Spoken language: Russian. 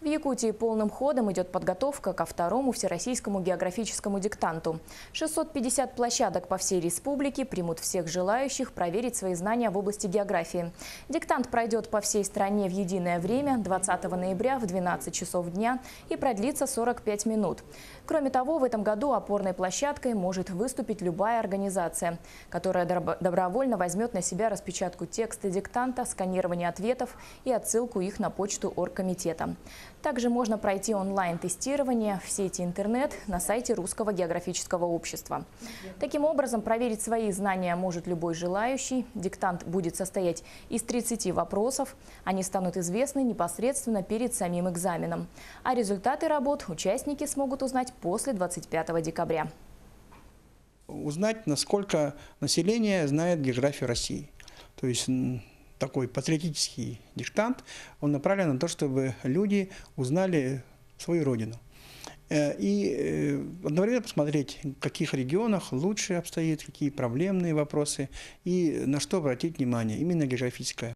В Якутии полным ходом идет подготовка ко второму всероссийскому географическому диктанту. 650 площадок по всей республике примут всех желающих проверить свои знания в области географии. Диктант пройдет по всей стране в единое время 20 ноября в 12 часов дня и продлится 45 минут. Кроме того, в этом году опорной площадкой может выступить любая организация, которая добро- добровольно возьмет на себя распечатку текста диктанта, сканирование ответов и отсылку их на почту оргкомитета. Также можно пройти онлайн-тестирование в сети интернет на сайте Русского географического общества. Таким образом, проверить свои знания может любой желающий. Диктант будет состоять из 30 вопросов. Они станут известны непосредственно перед самим экзаменом. А результаты работ участники смогут узнать после 25 декабря. узнать, насколько население знает географию России. То есть такой патриотический диктант, он направлен на то, чтобы люди узнали свою родину. Э, И э, одновременно посмотреть, в каких регионах лучше обстоит, какие проблемные вопросы и на что обратить внимание, именно географическое.